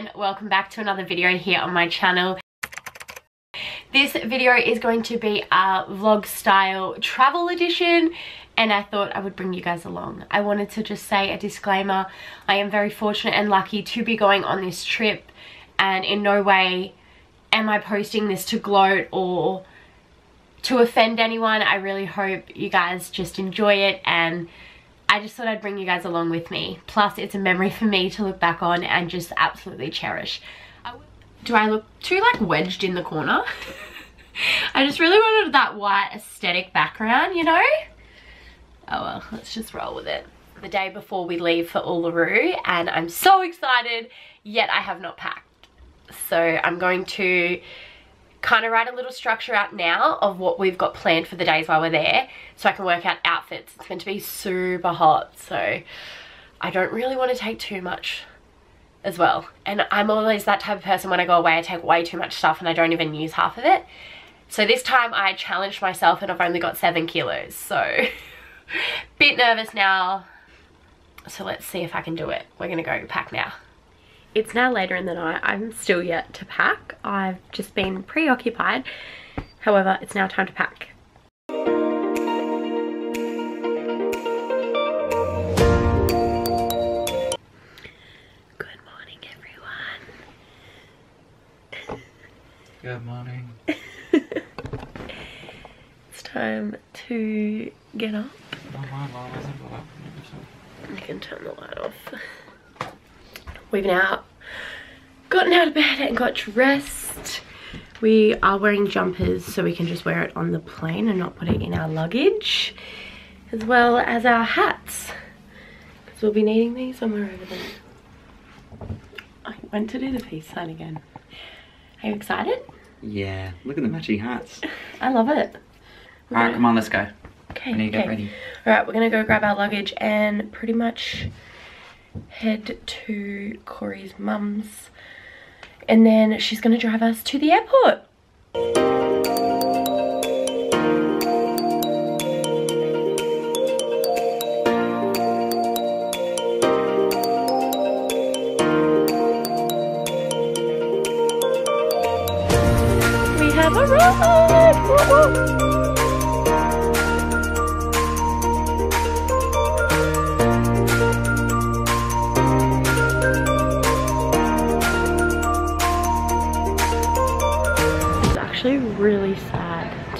and welcome back to another video here on my channel. This video is going to be a vlog style travel edition and I thought I would bring you guys along. I wanted to just say a disclaimer. I am very fortunate and lucky to be going on this trip and in no way am I posting this to gloat or to offend anyone. I really hope you guys just enjoy it and I just thought I'd bring you guys along with me. Plus, it's a memory for me to look back on and just absolutely cherish. Do I look too like wedged in the corner? I just really wanted that white aesthetic background, you know? Oh well, let's just roll with it. The day before we leave for Uluru and I'm so excited, yet I have not packed. So I'm going to kind of write a little structure out now of what we've got planned for the days while we're there so I can work out outfits. It's going to be super hot so I don't really want to take too much as well. And I'm always that type of person when I go away I take way too much stuff and I don't even use half of it. So this time I challenged myself and I've only got seven kilos so bit nervous now. So let's see if I can do it. We're going to go pack now. It's now later in the night. I'm still yet to pack. I've just been preoccupied. However, it's now time to pack. Good morning, everyone. Good morning. it's time to get up. Oh, I can turn the light off. We've now gotten out of bed and got dressed. We are wearing jumpers so we can just wear it on the plane and not put it in our luggage. As well as our hats. Because we'll be needing these when we're over there. I went to do the peace sign again. Are you excited? Yeah, look at the matching hats. I love it. Alright, come on, let's go. Okay, We need to okay. get ready. Alright, we're gonna go grab our luggage and pretty much head to Corey's mum's. And then she's gonna drive us to the airport. We have arrived! Woo.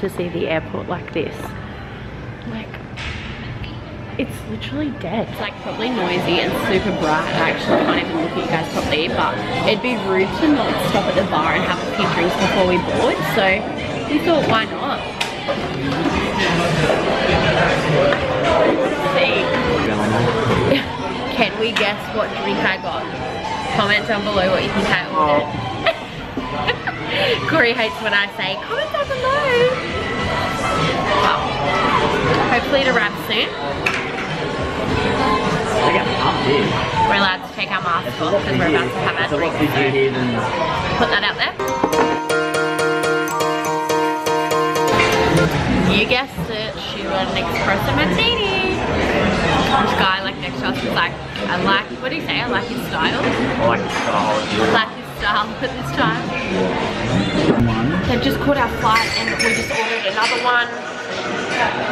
To see the airport like this. Like, it's literally dead. It's like probably noisy and super bright. I actually can't even look at you guys properly, but it'd be rude to not stop at the bar and have a few drinks before we board. So we thought, why not? See, can we guess what drink I got? Comment down below what you think I ordered. Corey hates when I say, comment down below. Well, hopefully it arrives soon. Look how pumped it is. We're allowed to take our masks off because we're about to have our It's a lot drink. busier here. Put that out there. You guessed it, she ordered an espresso martini. This guy like next to us was like, I like, what do you say? I like his style. I like the style. Like his style at this time. They've just caught our flight and we just ordered another one.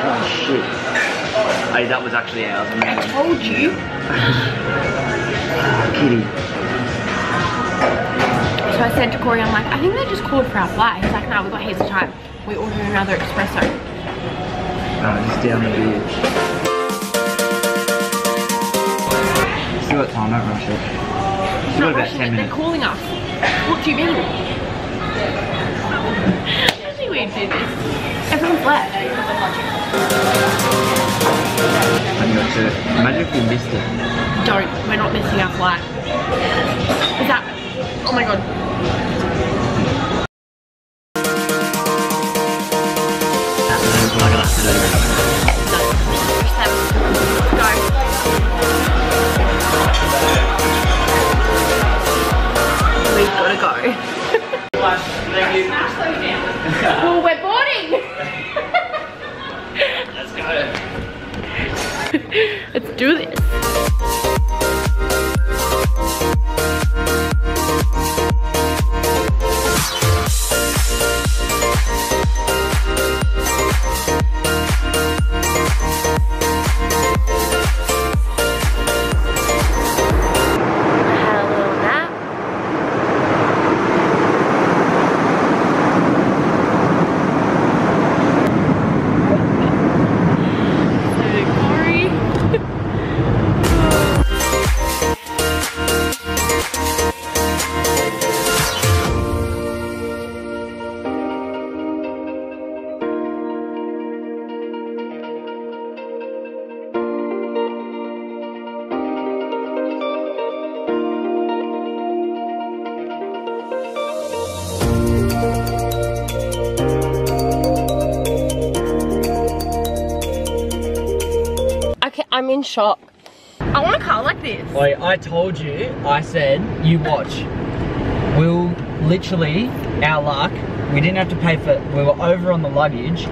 Oh, shit. Hey, that was actually ours. I told you. Kitty. So I said to Corey, I'm like, I think they just called for our flight. He's like, no, we've got heaps of time. We ordered another espresso. Alright, just down the beer. Still got time, don't rush it. It's Still not about rushing 10 it, they're calling us. What do you mean? Usually we do this. Everyone's left. I'm going to... Imagine if we missed it. Don't. We're not missing our flight. Is that... Oh my god. In shock. I want a car like this. Wait, I told you, I said, you watch. We'll literally, our luck, we didn't have to pay for, we were over on the luggage.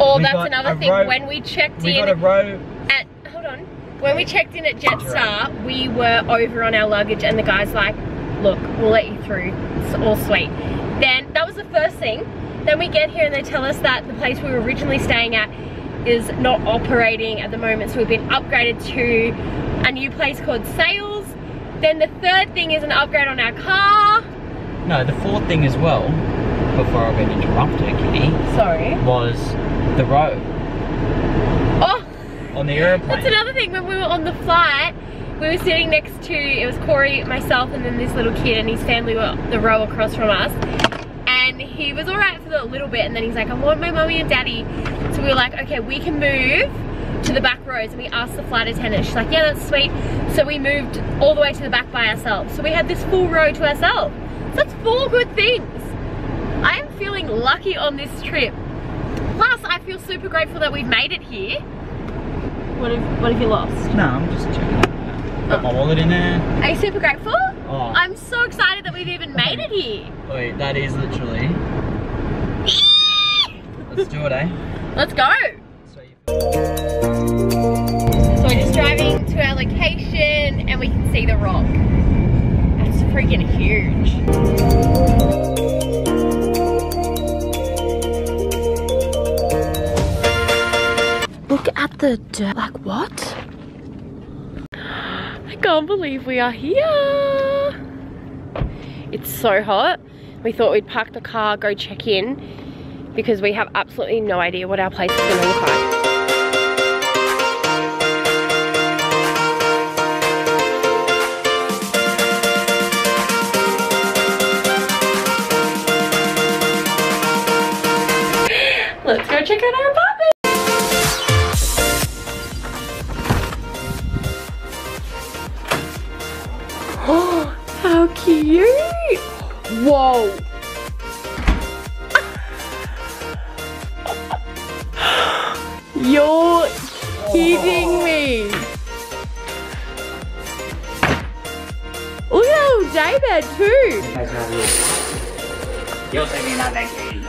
Or We that's another thing. row- when we checked We in got a row, at hold on. When we checked in at Jetstar, we were over on our luggage and the guy's like, look, we'll let you through. It's all sweet. Then that was the first thing. Then we get here and they tell us that the place we were originally staying at is not operating at the moment, so we've been upgraded to a new place called Sails. Then the third thing is an upgrade on our car. no, the fourth thing as well, before I get interrupted, Kitty, Sorry. was the row Oh, on the airplane. That's another thing. When we were on the flight, we were sitting next to it was Corey, myself, and then this little kid and his family were the row across from us. And he was alright for a little bit, and then he's like, "I want my mommy and daddy." So we were like, "Okay, we can move to the back rows." And we asked the flight attendant. She's like, "Yeah, that's sweet." So we moved all the way to the back by ourselves. So we had this full row to ourselves. So that's four good things. I am feeling lucky on this trip. Plus, I feel super grateful that we've made it here. What have, what have you lost? No, I'm just checking it out. Got my wallet in there. Are you super grateful? Oh. I'm so excited that we've even made it here. Wait, that is literally. Let's do it, eh? Let's go. So we're just driving to our location and we can see the rock. That's freaking huge. Look at the dirt. Like what? I can't believe we are here. It's so hot. We thought we'd park the car, go check in because we have absolutely no idea what our place is going to look like. Let's go check out our apartment. Oh, how cute. Whoa. You're kidding me. Oh, daybed too. You're saying not that greedy.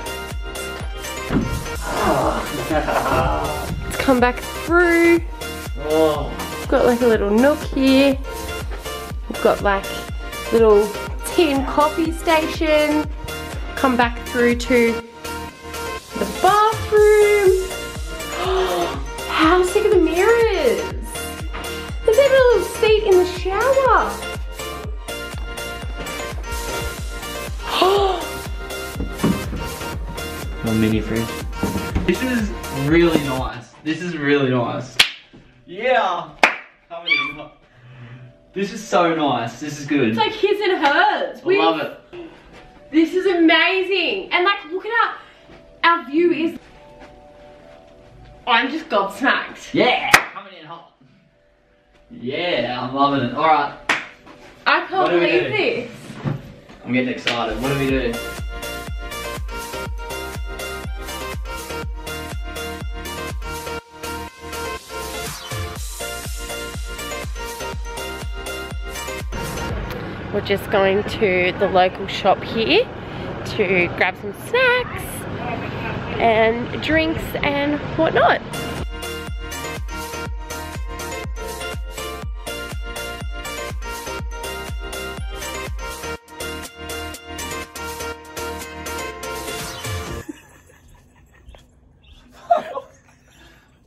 Let's come back through. Oh. We've got like a little nook here. We've got like little tin coffee station. Come back through to This is so nice. This is good. It's like his and hers. I love it. This is amazing. And like, look at our, our view is, I'm just gobsmacked. Yeah. Coming in hot. Yeah, I'm loving it. All right. I can't we believe this. I'm getting excited. What do we do? We're just going to the local shop here to grab some snacks and drinks and whatnot.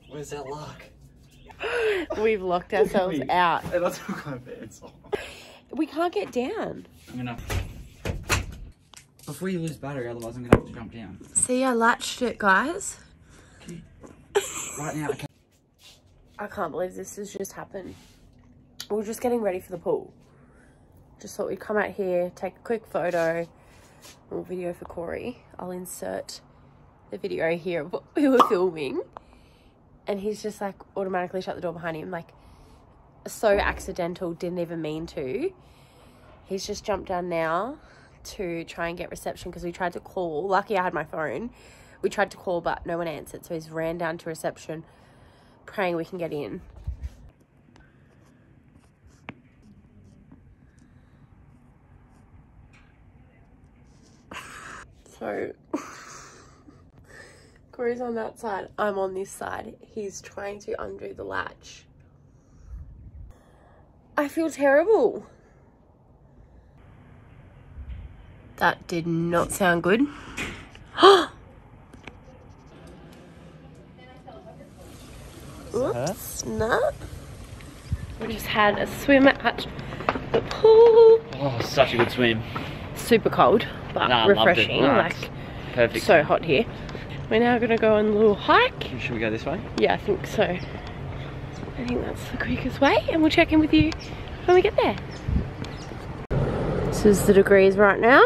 Where's that lock? We've locked ourselves out. And I took my pants off. We can't get down. I'm gonna. Before you lose battery, otherwise I'm gonna have to jump down. See, I latched it, guys. Right now, okay. I can't believe this has just happened. We were just getting ready for the pool. Just thought we'd come out here, take a quick photo, or video for Corey. I'll insert the video here of what we were filming. And he's just like automatically shut the door behind him, like so accidental, didn't even mean to. He's just jumped down now to try and get reception because we tried to call. Lucky I had my phone. We tried to call, but no one answered. So he's ran down to reception, praying we can get in. So, Corey's on that side. I'm on this side. He's trying to undo the latch I feel terrible. That did not sound good. Oops, no. We just had a swim at the pool. Oh, such a good swim. Super cold, but Nah, I loved it. refreshing. Nice. Like Perfect. so hot here. We're now gonna go on a little hike. Should we go this way? Yeah, I think so. I think that's the quickest way, and we'll check in with you when we get there. This is the degrees right now.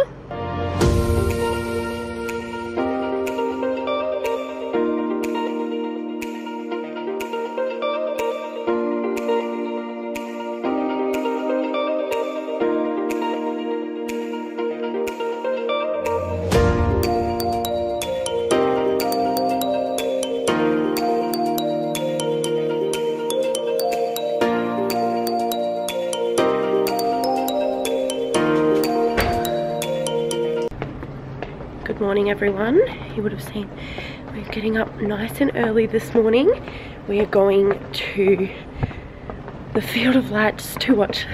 Getting up nice and early this morning. We are going to the Field of Lights to watch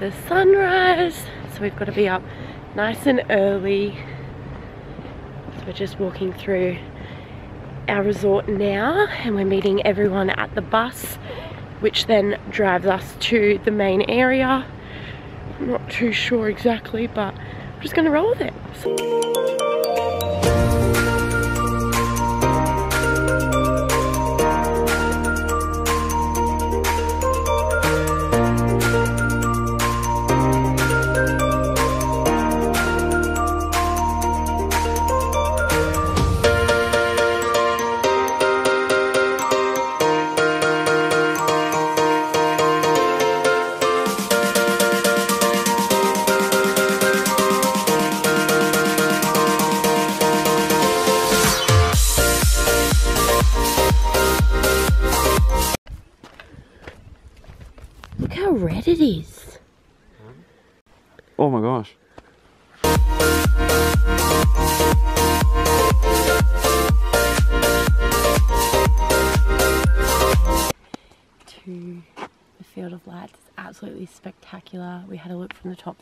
the sunrise. So we've got to be up nice and early. So we're just walking through our resort now and we're meeting everyone at the bus which then drives us to the main area. I'm not too sure exactly but I'm just going to roll with it.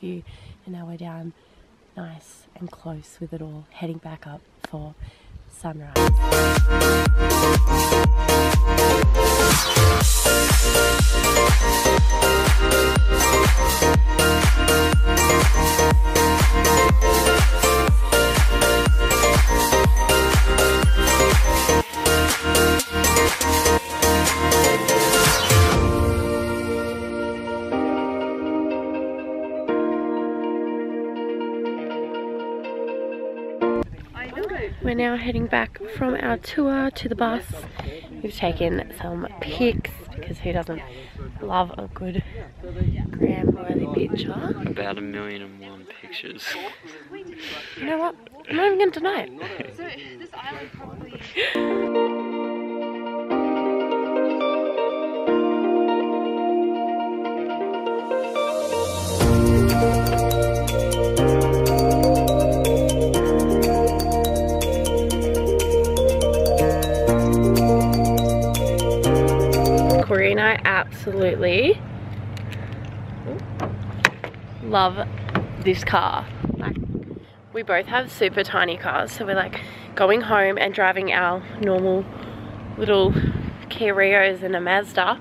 View and now we're down nice and close with it all, heading back up for sunrise. Heading back from our tour to the bus. We've taken some pics because who doesn't love a good gram worthy picture? About a million and one pictures. You know what? I'm not even going to deny it. And I absolutely love this car. Like, we both have super tiny cars, so we're like going home and driving our normal little Kia Rios and a Mazda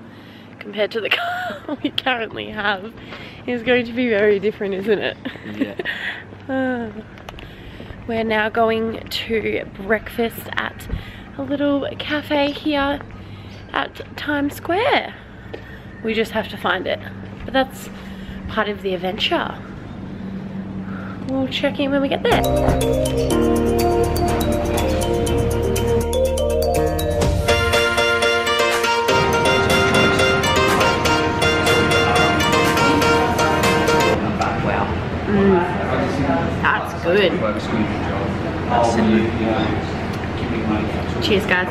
compared to the car we currently have is going to be very different, isn't it? Yeah. Ah. We're now going to breakfast at a little cafe here at Times Square. We just have to find it. But that's part of the adventure. We'll check in when we get there. Mm. That's good. Cheers, guys.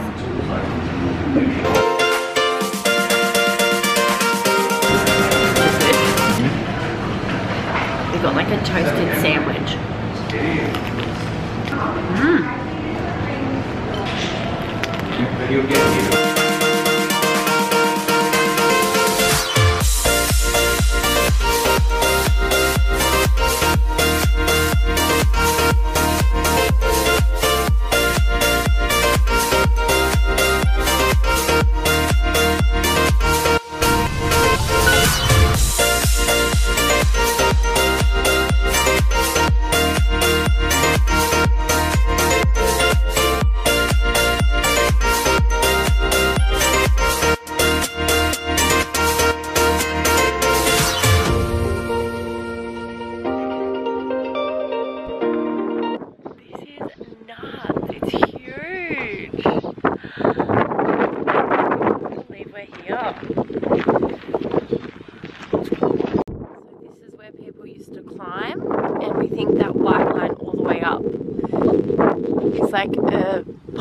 We got like a toasted sandwich. Hmm. You'll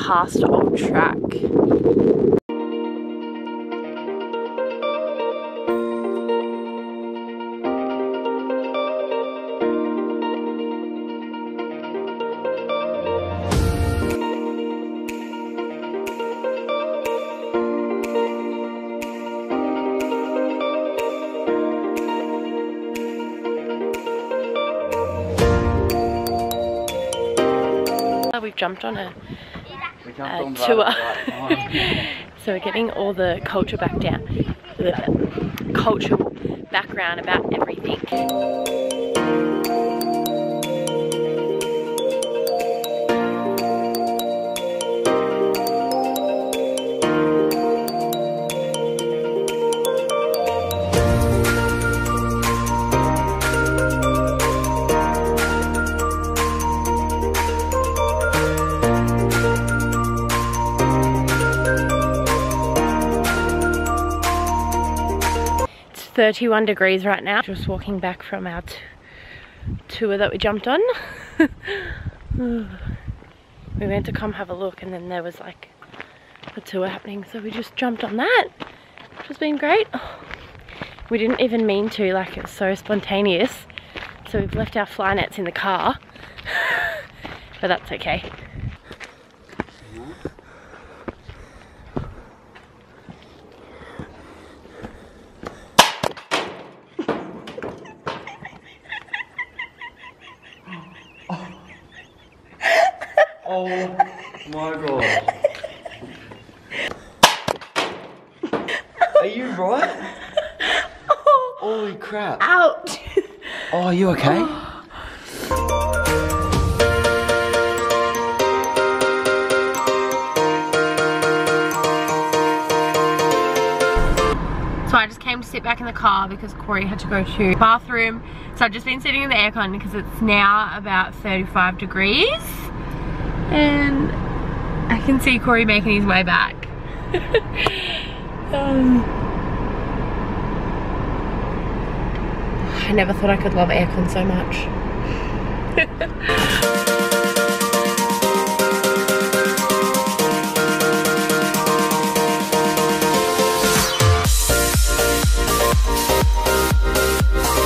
past old track. Jumped on jumped Uh, tour. So we're getting all the culture back down, the cultural background about everything. 31 degrees right now. Just walking back from our tour that we jumped on. we went to come have a look and then there was like a tour happening so we just jumped on that which has been great. We didn't even mean to like it was so spontaneous so we've left our fly nets in the car but that's okay. Oh my god. Are you right? Oh. Holy crap. Out! Oh, are you okay? So I just came to sit back in the car because Corey had to go to the bathroom. So I've just been sitting in the aircon because it's now about 35 degrees. And I can see Corey making his way back. um, I never thought I could love aircon so much.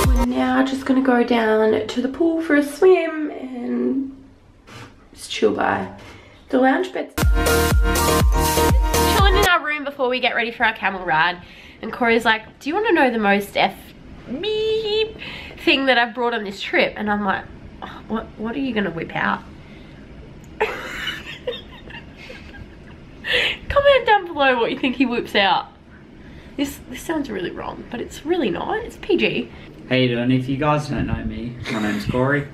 We're now just gonna go down to the pool for a swim just chill by the lounge beds. Chilling in our room before we get ready for our camel ride. And Corey's like, do you wanna know the most F beep thing that I've brought on this trip? And I'm like, "Oh, what, what are you gonna whip out? Comment down below what you think he whips out. This, this sounds really wrong, but it's really not. It's PG. Hey, you doing? If you guys don't know me, my name's Corey,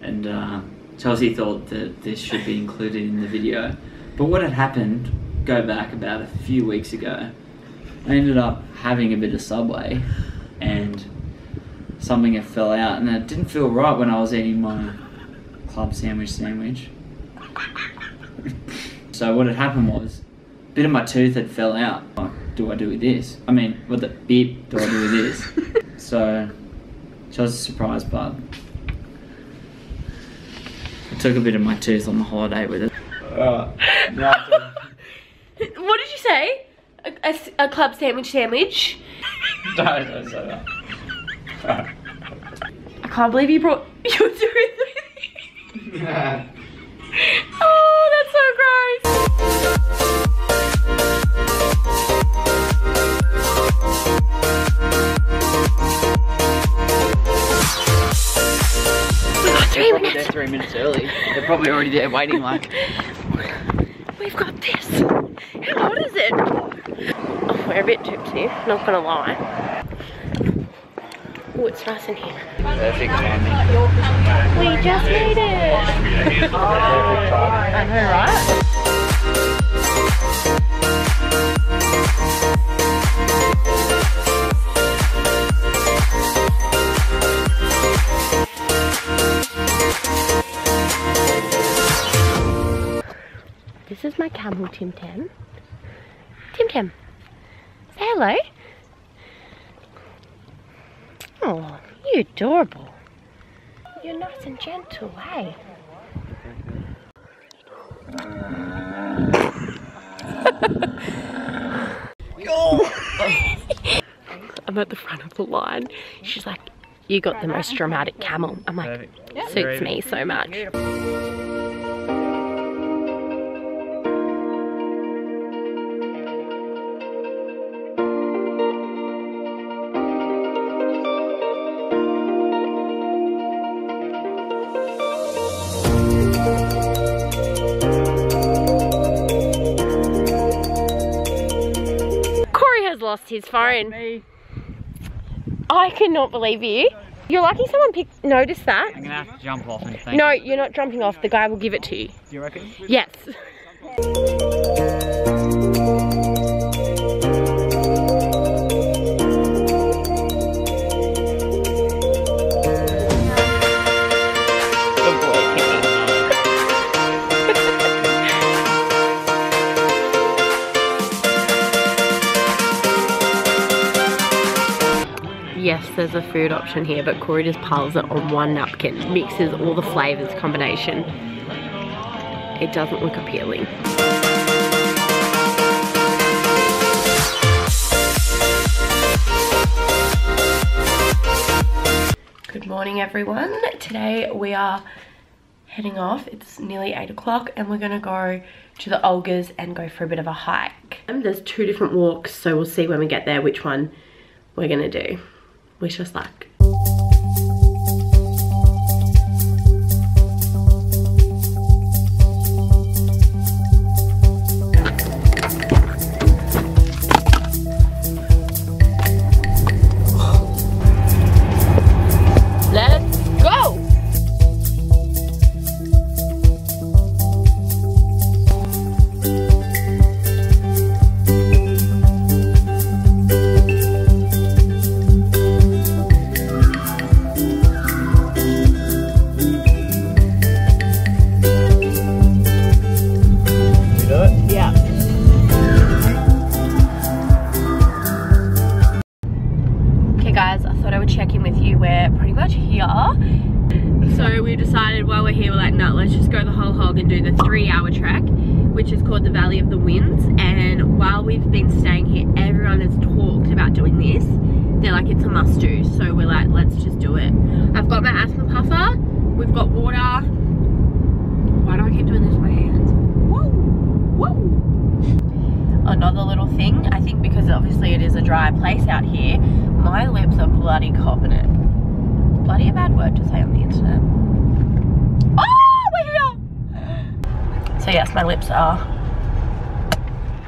and uh, Chelsea thought that this should be included in the video. But what had happened, go back about a few weeks ago, I ended up having a bit of Subway, and something had fell out, and it didn't feel right when I was eating my club sandwich sandwich. so what had happened was, a bit of my tooth had fell out. What do I do with this? I mean, what the bit do I do with this? So, she was surprised, but I took a bit of my tooth on the holiday with it. Uh, What did you say? A club sandwich sandwich? don't, don't say that. I can't believe you brought your tooth with you. Three Probably minutes. there three minutes early. They're probably already there waiting like. We've got this. How old is it? Oh, we're a bit tipsy, not gonna lie. Oh, it's nice in here. Perfect timing. We just made it. I know, right? This is Tim Tam. Tim Tam, say hello. Oh, you're adorable. You're nice and gentle, hey? I'm at the front of the line. She's like, you got the most dramatic camel. I'm like, suits me so much. His phone. I cannot believe you. You're lucky someone picked noticed that. I'm gonna have to jump off and thank No, you're not jumping off. The guy will give it to you. you. You reckon? Yes. There's a food option here, but Corey just piles it on one napkin, mixes all the flavors combination. It doesn't look appealing. Good morning, everyone. Today we are heading off. It's nearly 8 o'clock and we're going to go to the Olgas and go for a bit of a hike. And there's two different walks, so we'll see when we get there which one we're going to do. Wish us luck.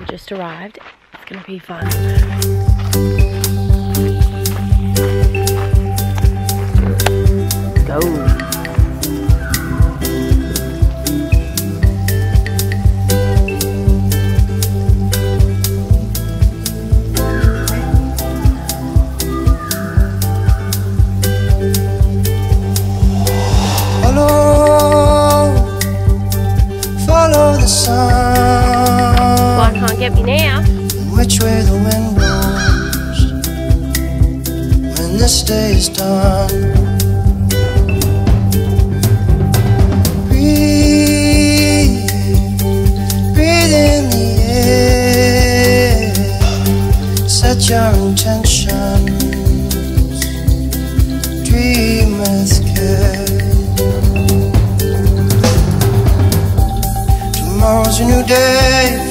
We just arrived. It's gonna be fun. Let's get me now. Which way the wind blows when this day is done. Breathe, breathe in the air. Set your intentions. Dream with care. tomorrow's a new day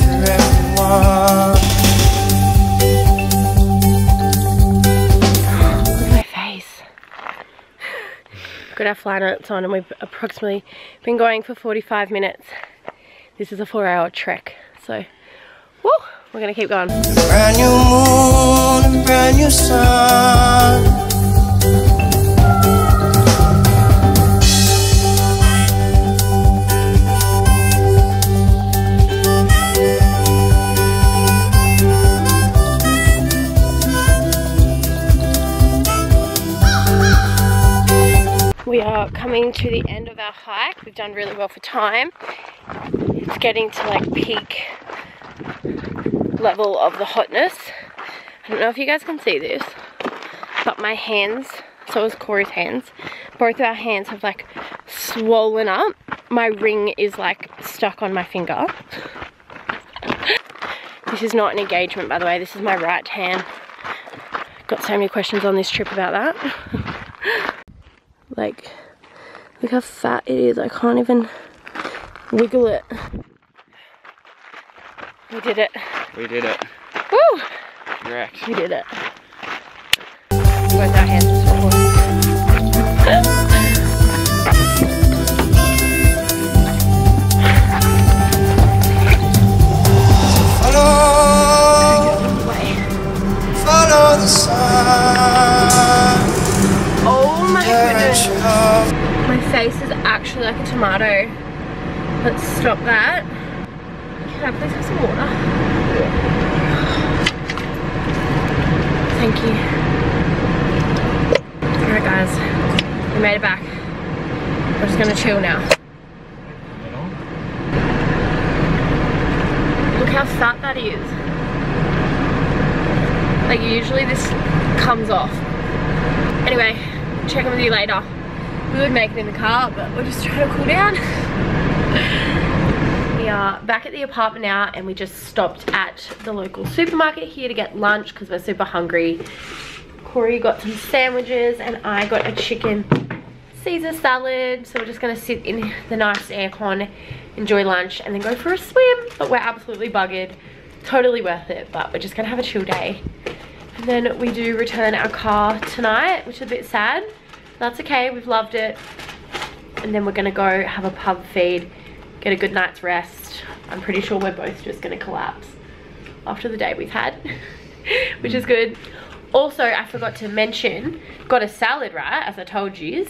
our fly on and we've approximately been going for 45 minutes. This is a four hour trek. So, woo, we're gonna keep going. To the end of our hike. We've done really well for time. It's getting to like peak level of the hotness. I don't know if you guys can see this, but my hands, so is Corey's hands, both of our hands have like swollen up. My ring is like stuck on my finger. This is not an engagement, by the way. This is my right hand. Got so many questions on this trip about that. like, look how fat it is. I can't even wiggle it. We did it. We did it. Woo! Correct. We did it. Both our hands are swollen. Follow, Way. follow the sun. Oh my goodness. Face is actually like a tomato. Let's stop that. Can I please have some water? Thank you. Alright guys, we made it back. We're just gonna chill now. Look how fat that is. Like usually this comes off. Anyway, check in with you later. We would make it in the car, but we're just trying to cool down. we are back at the apartment now and we just stopped at the local supermarket here to get lunch because we're super hungry. Corey got some sandwiches and I got a chicken Caesar salad. So we're just gonna sit in the nice aircon, enjoy lunch and then go for a swim. But we're absolutely buggered. Totally worth it, but we're just gonna have a chill day. And then we do return our car tonight, which is a bit sad. That's okay, we've loved it. And then we're gonna go have a pub feed, get a good night's rest. I'm pretty sure we're both just gonna collapse after the day we've had, which is mm. good. Also, I forgot to mention, got a salad, right, as I told you.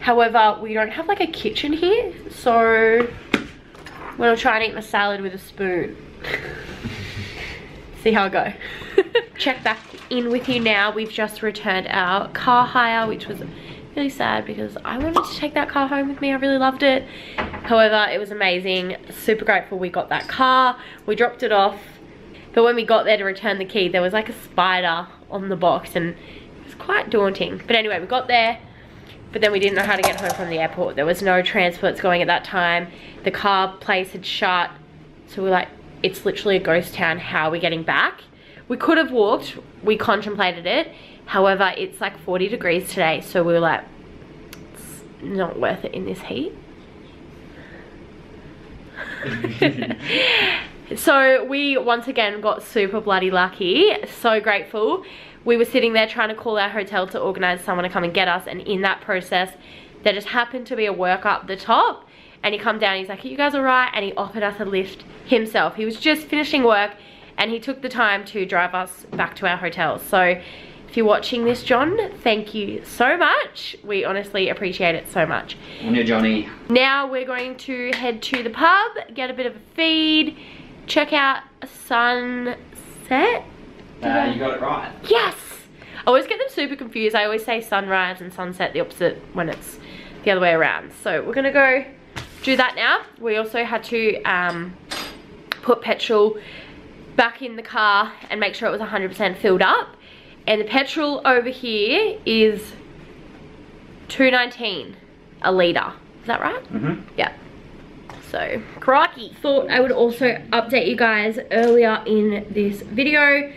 However, we don't have like a kitchen here, so I'm gonna try and eat my salad with a spoon. See how I go. Check back in with you now. We've just returned our car hire, which was really sad because I wanted to take that car home with me. I really loved it. However, it was amazing. Super grateful we got that car. We dropped it off. But when we got there to return the key, there was like a spider on the box and it was quite daunting. But anyway, we got there, but then we didn't know how to get home from the airport. There was no transports going at that time. The car place had shut. So we're like, it's literally a ghost town. How are we getting back? We could have walked. We contemplated it. However, it's like 40 degrees today. So we were like, it's not worth it in this heat. so we once again got super bloody lucky. So grateful. We were sitting there trying to call our hotel to organize someone to come and get us. And in that process, there just happened to be a worker up the top. And he come down, he's like, are you guys all right? And he offered us a lift himself. He was just finishing work and he took the time to drive us back to our hotel. So if you're watching this, John, thank you so much. We honestly appreciate it so much. On your Johnny. Now we're going to head to the pub, get a bit of a feed, check out a sunset. Uh, you got it right. Yes! I always get them super confused. I always say sunrise and sunset the opposite when it's the other way around. So we're gonna go do that now. We also had to um, put petrol back in the car and make sure it was 100% filled up. And the petrol over here is 2.19 a litre. Is that right? Mm-hmm. Yeah. So, crikey. Thought I would also update you guys earlier in this video.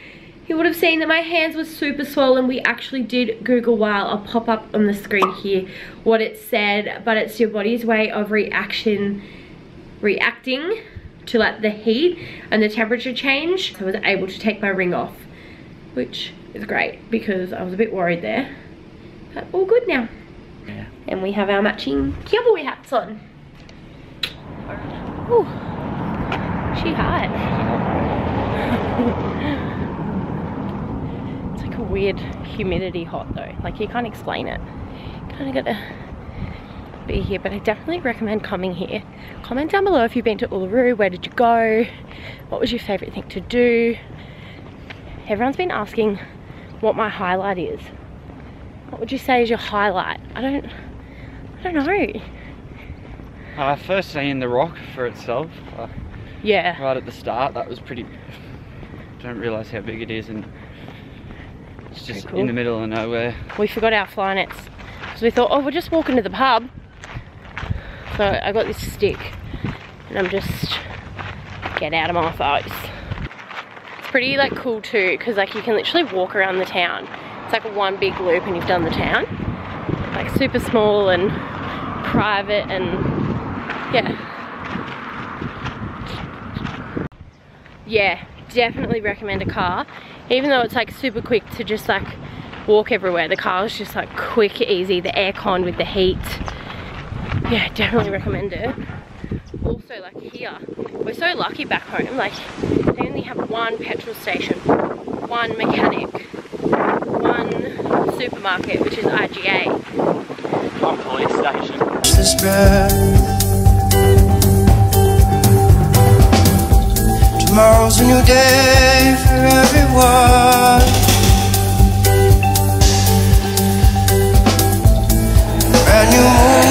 You would have seen that my hands were super swollen. We actually did Google while. I'll pop up on the screen here what it said. But it's your body's way of reaction, reacting to like the heat and the temperature change. So I was able to take my ring off, which is great because I was a bit worried there. But all good now. Yeah. And we have our matching cowboy hats on. Ooh, she hot. it's like a weird humidity hot though. Like you can't explain it. Kind of gotta be here, but I definitely recommend coming here. Comment down below if you've been to Uluru, where did you go? What was your favorite thing to do? Everyone's been asking what my highlight is. What would you say is your highlight? I don't, I don't know. Uh, first seeing the rock for itself, uh, Yeah, right at the start, that was pretty. Don't realise how big it is, and it's just cool. in the middle of nowhere. we forgot our fly nets. So we thought, oh, we'll just walk into the pub. So I got this stick and I'm just get out of my face. Pretty like cool too because like you can literally walk around the town. It's like one big loop and you've done the town. Like super small and private and yeah. Yeah, definitely recommend a car. Even though it's like super quick to just like walk everywhere. The car is just like quick, easy, the aircon with the heat. Yeah, definitely recommend it. Also like here, we're so lucky back home, like they only have one petrol station, one mechanic, one supermarket, which is IGA. One police station. Tomorrow's a new day for everyone. Brand new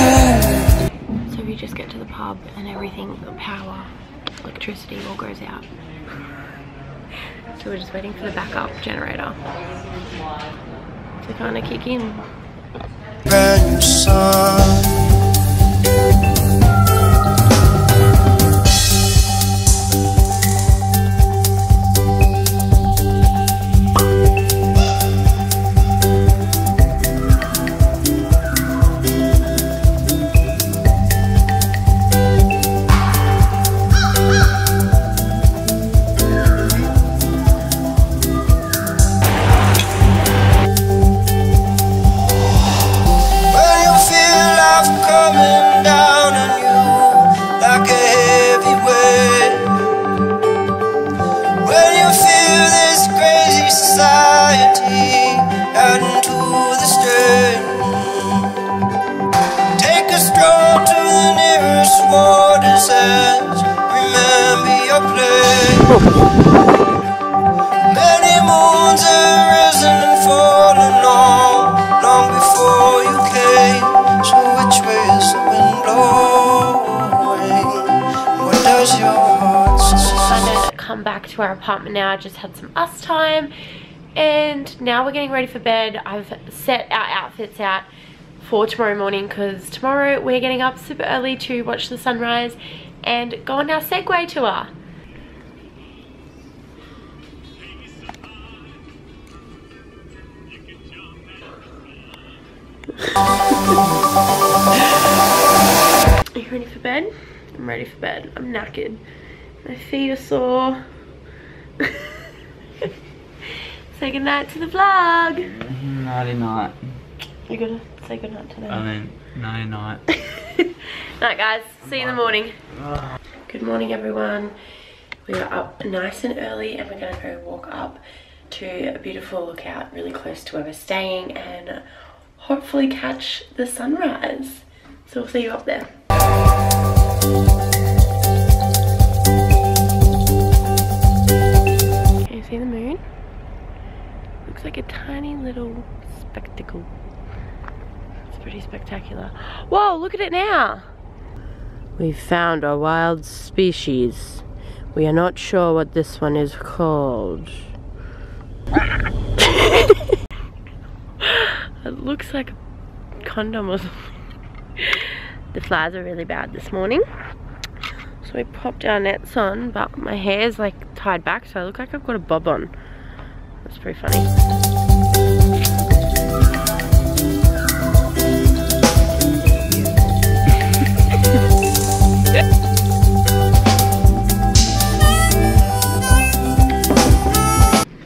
electricity all goes out. So we're just waiting for the backup generator to kind of kick in. Apartment now. Just had some us time. And now we're getting ready for bed. I've set our outfits out for tomorrow morning because tomorrow we're getting up super early to watch the sunrise and go on our Segway tour. Are you ready for bed? I'm ready for bed. I'm knackered. My feet are sore. Say goodnight to the vlog. Nighty night. You're gonna say goodnight to I them. mean, nighty night. Night guys, see you in the morning. Good morning everyone. We are up nice and early and we're gonna go walk up to a beautiful lookout really close to where we're staying and hopefully catch the sunrise. So we'll see you up there. Can you see the moon? Looks like a tiny little spectacle. It's pretty spectacular. Whoa, look at it now! We've found a wild species. We are not sure what this one is called. it looks like a condom or something. The flies are really bad this morning. So we popped our nets on, but my hair's like tied back, so I look like I've got a bob on. That's pretty funny.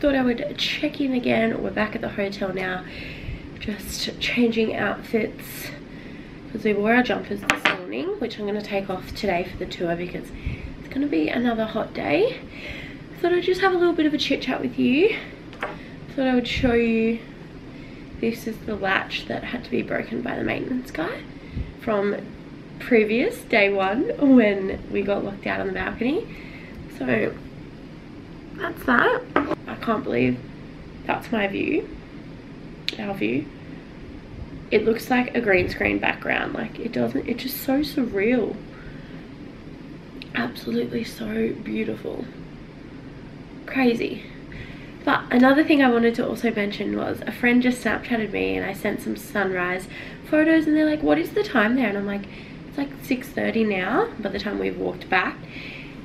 thought I would check in again. We're back at the hotel now, just changing outfits because we wore our jumpers this morning, which I'm going to take off today for the tour because it's going to be another hot day. Thought I'd just have a little bit of a chit chat with you Thought I would show you this is the latch that had to be broken by the maintenance guy from previous day one when we got locked out on the balcony. So that's that. I can't believe that's my view, our view. It looks like a green screen background, like it doesn't, it's just so surreal. Absolutely so beautiful. Crazy. But another thing I wanted to also mention was a friend just Snapchatted me and I sent some sunrise photos and they're like, what is the time there? And I'm like, it's like 6.30 now by the time we've walked back.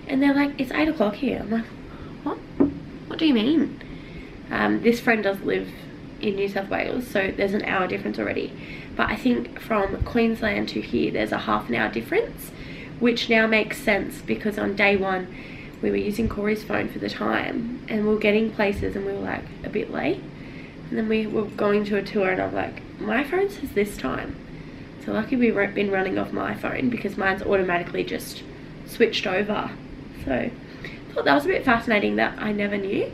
And they're like, it's 8 o'clock here. I'm like, what? What do you mean? Um, this friend does live in New South Wales, so there's an hour difference already. But I think from Queensland to here, there's a half an hour difference, which now makes sense because on day one, we were using Corey's phone for the time and we were getting places and we were like a bit late. And then we were going to a tour and I'm like, my phone says this time. So lucky we've been running off my phone because mine's automatically just switched over. So I thought that was a bit fascinating that I never knew.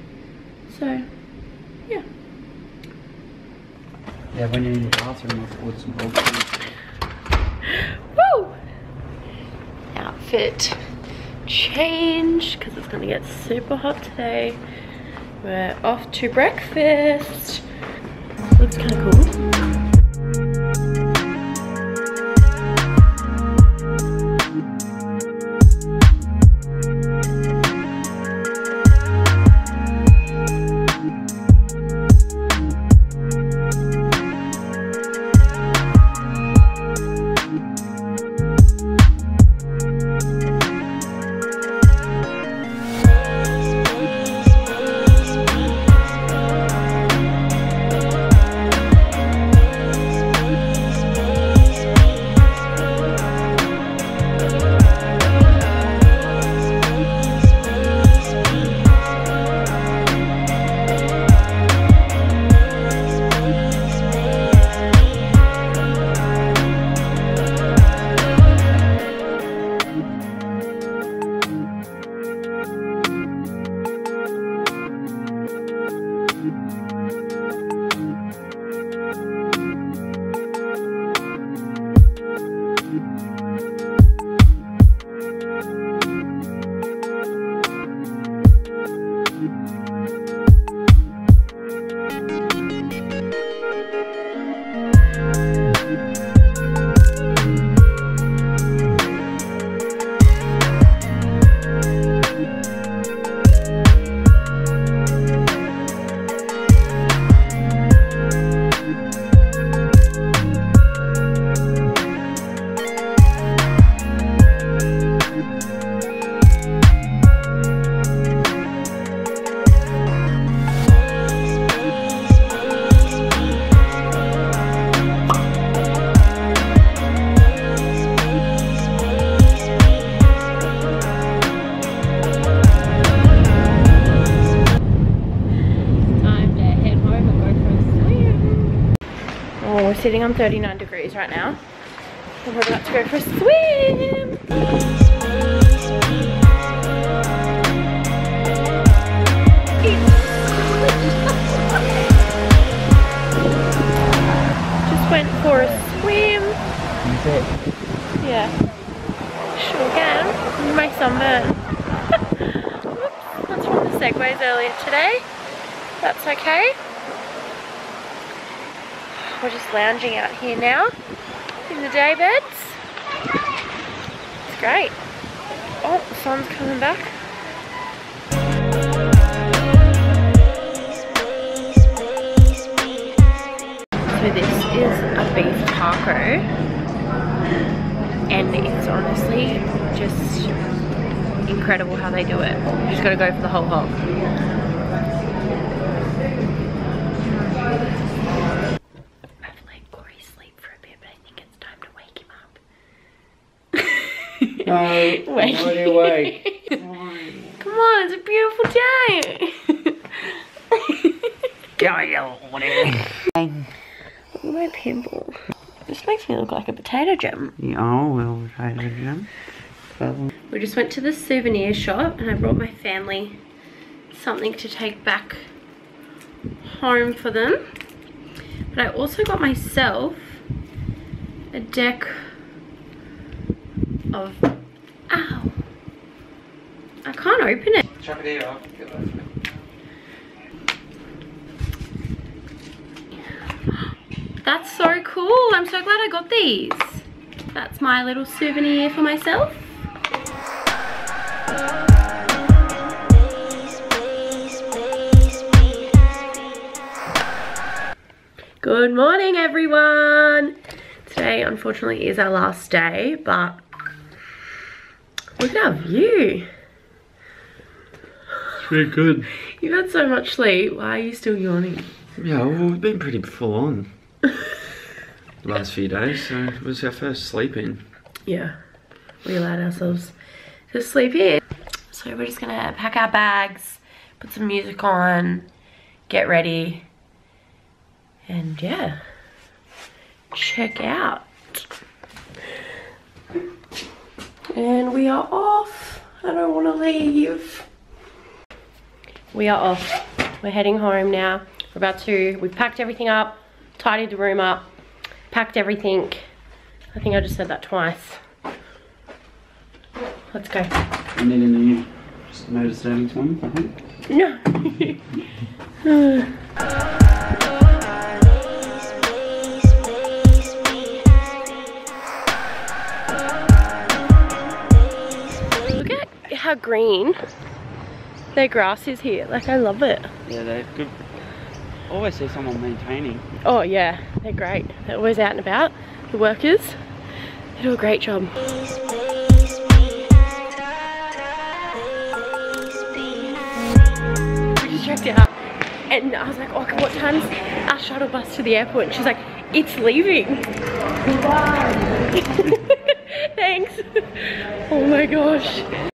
So yeah. Yeah, when you're in the bathroom, I've ordered some hot Woo! Outfit change because it's gonna get super hot today. We're off to breakfast. Looks kind of cool. Sitting on 39 degrees right now. And we're about to go for a swim. Just went for a swim. Yeah. Sure can. My sunburn. Whoops, that's from the segways earlier today. That's okay. We're just lounging out here now in the day beds. It's great. Oh, the sun's coming back. So this is a beef taco and it's honestly just incredible how they do it. You just gotta go for the whole hog. I've let Corey sleep for a bit, but I think it's time to wake him up. No, Wake. I'm already awake. Come on, it's a beautiful day. My pimple. This makes me look like a potato gem. Oh, well, potato jam. Um, we just went to the souvenir shop and I brought my family something to take back home for them. But I also got myself a deck of, ow, I can't open it. Chuck it here, I'll get that. That's so cool. I'm so glad I got these. That's my little souvenir for myself. Good morning, everyone. Today, unfortunately, is our last day, but look at our view. It's pretty good. You've had so much sleep. Why are you still yawning? Yeah, well, we've been pretty full on last few days, so it was our first sleep in. Yeah, we allowed ourselves to sleep in. So we're just gonna pack our bags, put some music on, get ready, and yeah, check out. And we are off. I don't want to leave. We are off. We're heading home now. We're about to, we've packed everything up, tidied the room up, packed everything. I think I just said that twice. Let's go. Need a new motor starting time, I think. No. how green their grass is here. Like, I love it. Yeah, they're good. Always see someone maintaining. Oh, yeah, they're great. They're always out and about. The workers, they do a great job. We just checked it out. And I was like, oh, what time's our shuttle bus to the airport? And she's like, it's leaving. Thanks. Oh my gosh.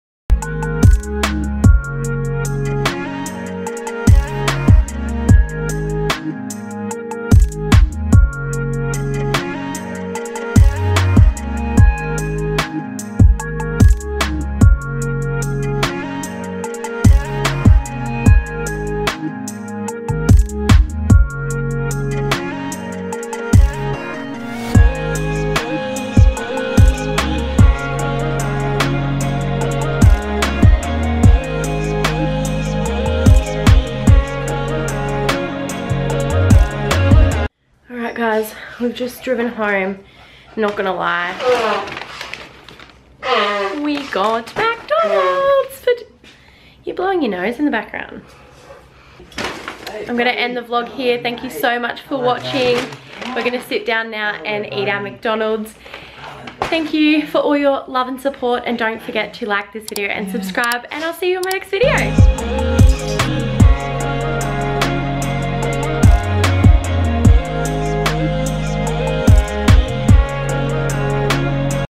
Just driven home. Not gonna lie. We got McDonald's. For You're blowing your nose in the background. I'm gonna end the vlog here. Thank you so much for watching. We're gonna sit down now and eat our McDonald's. Thank you for all your love and support and don't forget to like this video and subscribe and I'll see you in my next video.